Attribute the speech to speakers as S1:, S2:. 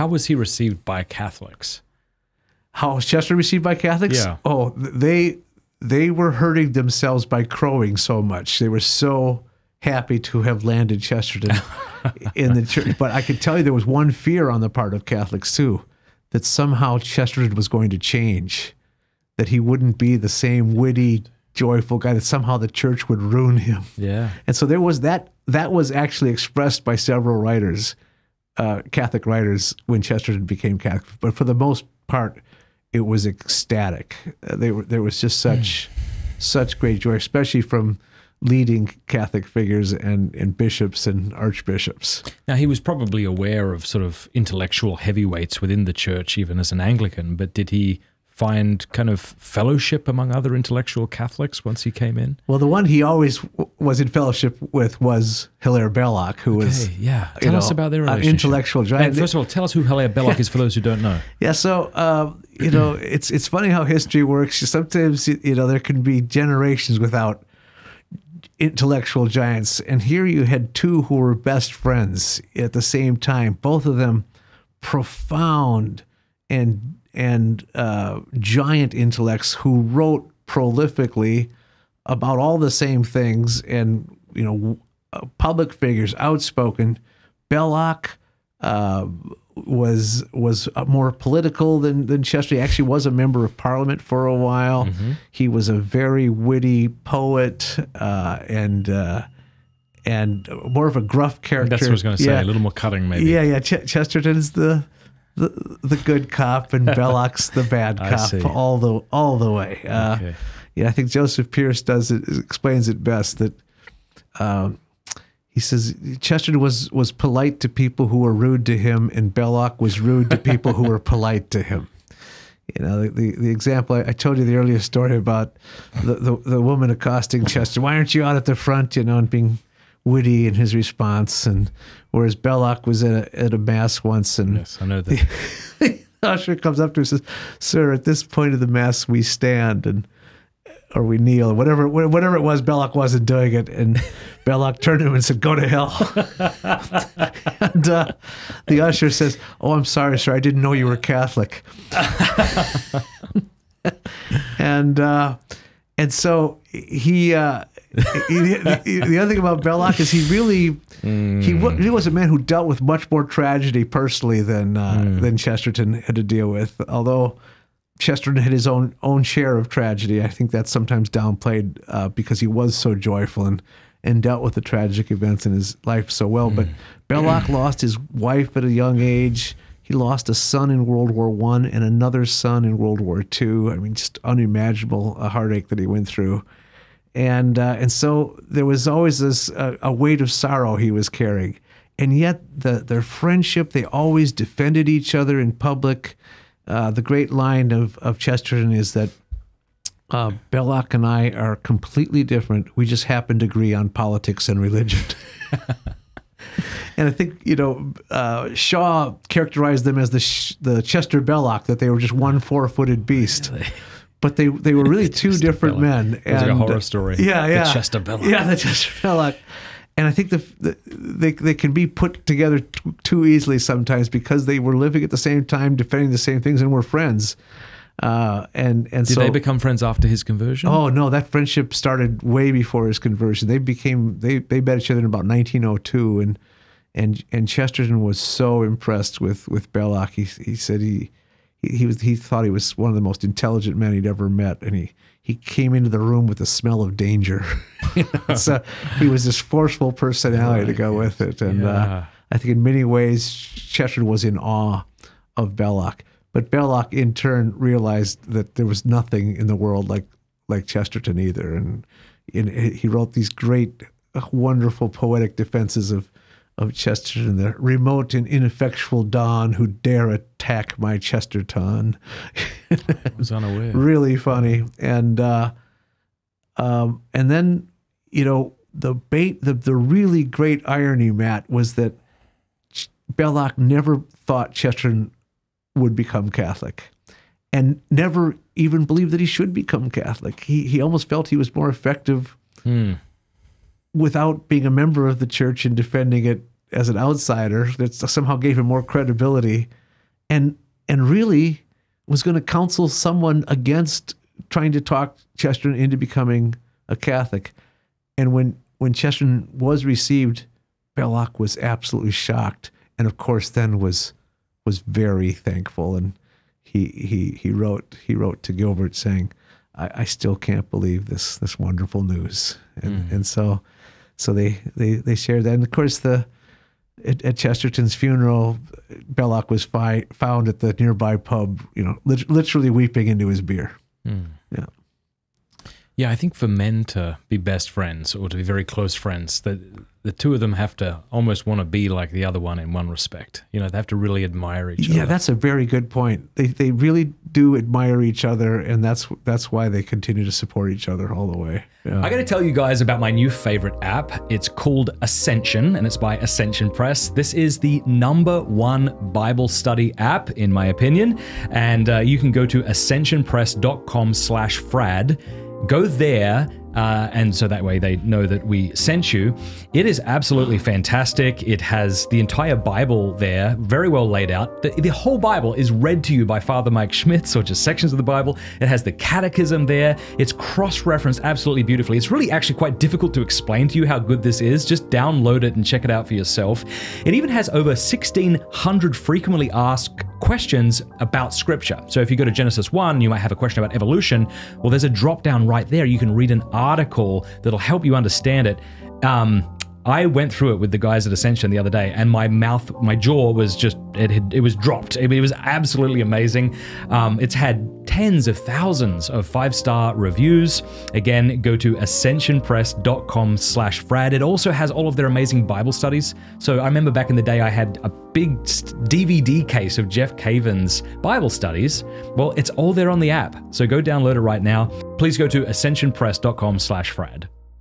S1: How was he received by Catholics?
S2: How was Chester received by Catholics?
S1: Yeah.
S2: Oh, they they were hurting themselves by crowing so much. They were so happy to have landed Chesterton in the church. But I could tell you there was one fear on the part of Catholics too, that somehow Chesterton was going to change, that he wouldn't be the same witty, joyful guy. That somehow the church would ruin him.
S1: Yeah.
S2: And so there was that. That was actually expressed by several writers, uh, Catholic writers, when Chesterton became Catholic. But for the most part, it was ecstatic. Uh, they were, there was just such, such great joy, especially from leading Catholic figures and, and bishops and archbishops.
S1: Now, he was probably aware of sort of intellectual heavyweights within the church, even as an Anglican, but did he find kind of fellowship among other intellectual Catholics once he came in?
S2: Well, the one he always w- was in fellowship with was Hilaire Belloc, who was
S1: yeah. Tell us
S2: know,
S1: about their
S2: an intellectual giant.
S1: And first of all, tell us who Hilaire Belloc is for those who don't know.
S2: Yeah, so um, you know, it's it's funny how history works. Sometimes you know there can be generations without intellectual giants, and here you had two who were best friends at the same time. Both of them profound and and uh, giant intellects who wrote prolifically about all the same things, and you know, uh, public figures, outspoken. Belloc uh, was was more political than than Chester. He actually was a member of Parliament for a while. He was a very witty poet uh, and uh, and more of a gruff character.
S1: That's what I was going to say.
S2: Yeah.
S1: A little more cutting, maybe.
S2: Yeah, yeah. Ch- Chesterton's the, the the good cop, and Belloc's the bad cop, all the all the way. Uh,
S1: Okay.
S2: Yeah, I think Joseph Pearce does it explains it best that um, he says Chesterton was was polite to people who were rude to him, and Belloc was rude to people who were polite to him. You know, the, the, the example I, I told you the earlier story about the, the, the woman accosting Chester, why aren't you out at the front, you know, and being witty in his response. And whereas Belloc was at a, at a mass once and
S1: Yes, I know that.
S2: the usher comes up to him and says, Sir, at this point of the mass, we stand and or we kneel, or whatever whatever it was, Belloc wasn't doing it. And Belloc turned to him and said, Go to hell. and uh, the usher says, Oh, I'm sorry, sir. I didn't know you were Catholic. and uh, and so he, uh, he- the, the other thing about Belloc is he really he, wa- he was a man who dealt with much more tragedy personally than uh, than Chesterton had to deal with. Although Chesterton had his own own share of tragedy, I think that's sometimes downplayed uh, because he was so joyful and and dealt with the tragic events in his life so well. But Belloc lost his wife at a young age. He lost a son in World War One and another son in World War Two. I mean, just unimaginable a heartache that he went through and uh, and so there was always this uh, a weight of sorrow he was carrying, and yet the their friendship they always defended each other in public. Uh, the great line of of Chesterton is that uh, Belloc and I are completely different. We just happen to agree on politics and religion. and I think you know uh, Shaw characterized them as the the Chester Belloc that they were just one four footed beast. But they, they were really two different men.
S1: It was like a horror story.
S2: Yeah,
S1: The
S2: yeah.
S1: Chester Belloc.
S2: Yeah, the Chester Belloc. And I think the, the they they can be put together t- too easily sometimes because they were living at the same time, defending the same things, and were friends. Uh, and and
S1: Did
S2: so
S1: they become friends after his conversion?
S2: Oh no, that friendship started way before his conversion. They became they they met each other in about 1902, and and and Chesterton was so impressed with with Belloc. He he said he he, he was he thought he was one of the most intelligent men he'd ever met, and he he came into the room with the smell of danger. So he was this forceful personality to go with it, and
S1: Yeah.
S2: uh, I think in many ways Chesterton was in awe of Belloc. But Belloc in turn realized that there was nothing in the world like like Chesterton either, and, and he wrote these great, uh, wonderful poetic defenses of of Chesterton, the remote and ineffectual Don who dare attack my Chesterton.
S1: I was unaware.
S2: really funny, and uh, um, and then you know the bait, the the really great irony, Matt, was that Ch- Belloc never thought Chesterton would become Catholic, and never even believed that he should become Catholic. He he almost felt he was more effective
S1: Hmm.
S2: without being a member of the church and defending it as an outsider. That somehow gave him more credibility and and really was going to counsel someone against trying to talk Chesterton into becoming a Catholic. And when when Chesterton was received, Belloc was absolutely shocked, and of course then was was very thankful. And he he he wrote he wrote to Gilbert saying, "I, I still can't believe this this wonderful news." And mm. and so so they they they shared that. And of course the at, at Chesterton's funeral, Belloc was fi- found at the nearby pub, you know, lit- literally weeping into his beer. Hmm. Yeah.
S1: Yeah, I think for men to be best friends or to be very close friends, that the two of them have to almost want to be like the other one in one respect. You know, they have to really admire each
S2: Yeah,
S1: other.
S2: Yeah, that's a very good point. They they really do admire each other, and that's that's why they continue to support each other all the way. Yeah.
S1: I got to tell you guys about my new favorite app. It's called Ascension and it's by Ascension Press. This is the number one Bible study app, in my opinion. And uh, you can go to ascensionpress.com slash fradd. Go there. Uh, and so that way they know that we sent you. It is absolutely fantastic. It has the entire Bible there, very well laid out. The, the whole Bible is read to you by Father Mike Schmitz, or just sections of the Bible. It has the catechism there. It's cross referenced absolutely beautifully. It's really actually quite difficult to explain to you how good this is. Just download it and check it out for yourself. It even has over 1,600 frequently asked questions about scripture. So if you go to Genesis 1, you might have a question about evolution. Well, there's a drop down right there. You can read an article that'll help you understand it. Um, I went through it with the guys at Ascension the other day, and my mouth, my jaw was just, it had, it was dropped. It, it was absolutely amazing. Um, it's had tens of thousands of five star reviews. Again, go to ascensionpress.com slash fradd. It also has all of their amazing Bible studies. So I remember back in the day, I had a big DVD case of Jeff Cavins' Bible studies. Well, it's all there on the app. So go download it right now. Please go to ascensionpress.com slash fradd.